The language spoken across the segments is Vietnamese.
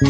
hôm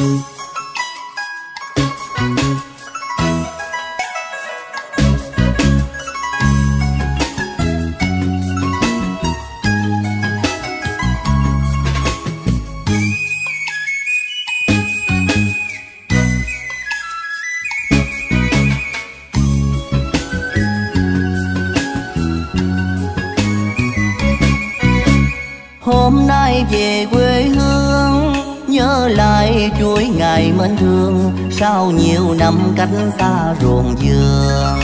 nay về quê hương nhớ lại chuỗi ngày mến thương, sau nhiều năm cách xa ruộng vườn.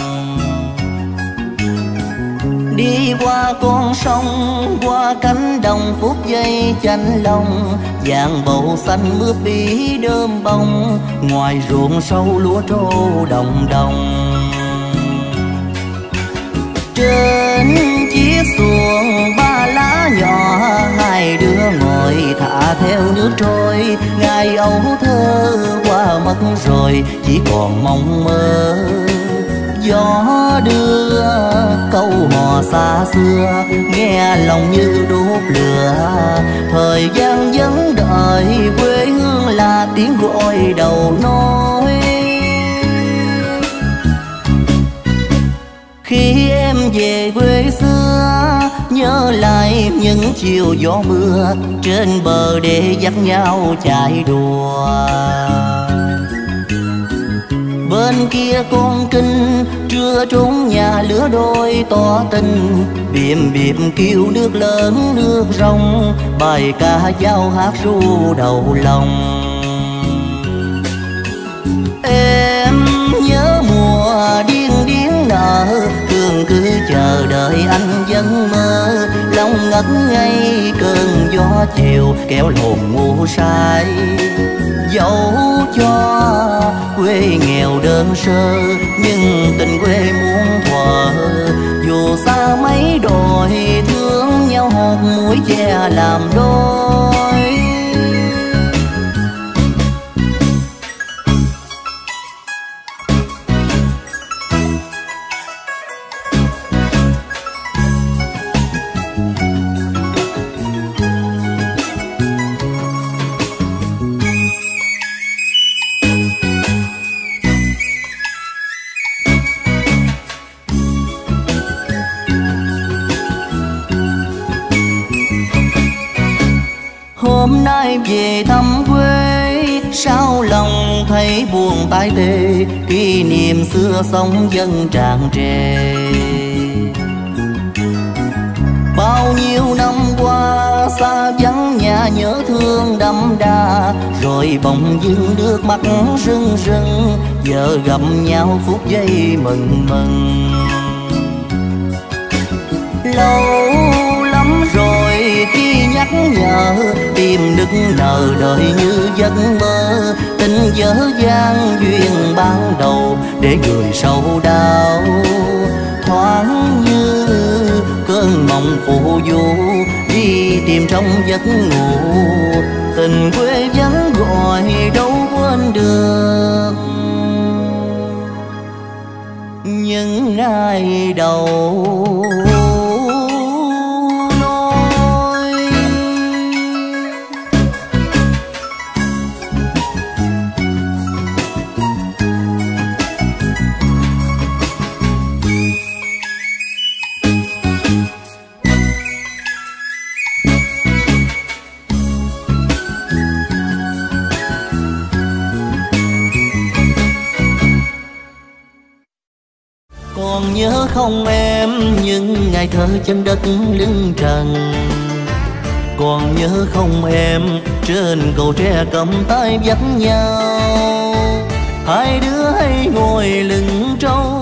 Đi qua con sông, qua cánh đồng phút giây chanh lòng vàng bầu xanh mướp bí đơm bông, ngoài ruộng sâu lúa trô đồng đồng. Trên chiếc xuồng ba lá nhỏ trôi, ngày ấu thơ qua mất rồi, chỉ còn mong mơ. Gió đưa câu hò xa xưa, nghe lòng như đốt lửa. Thời gian vẫn đợi, quê hương là tiếng gọi đầu nói khi em về quê xưa nhớ lại những chiều gió mưa trên bờ để dắt nhau chạy đùa. Bên kia con kinh, trưa trốn nhà lửa đôi tỏ tình. Biệm biệm kêu nước lớn nước rong, bài ca giao hát ru đầu lòng. Giấc mơ, lòng ngất ngây, cơn gió chiều kéo hồn ngủ say. Dẫu cho quê nghèo đơn sơ, nhưng tình quê muôn thuở, dù xa mấy đồi thương nhau hột mũi che làm đôi. Hôm nay về thăm quê, sao lòng thấy buồn tai tê? Kỷ niệm xưa sống dân tràn trề. Bao nhiêu năm qua, xa vắng nhà nhớ thương đậm đà, rồi bỗng dưng nước mắt rưng rưng giờ gặp nhau phút giây mừng mừng. Lâu nhờ tìm đức nợ đời như giấc mơ. Tình dở dang duyên ban đầu để người sâu đau. Thoáng như cơn mộng phù du, đi tìm trong giấc ngủ. Tình quê vắng gọi đâu quên được. Những ngày đầu còn nhớ không em những ngày thơ chân đất lưng trần. Còn nhớ không em, trên cầu tre cầm tay dắt nhau. Hai đứa hay ngồi lưng trâu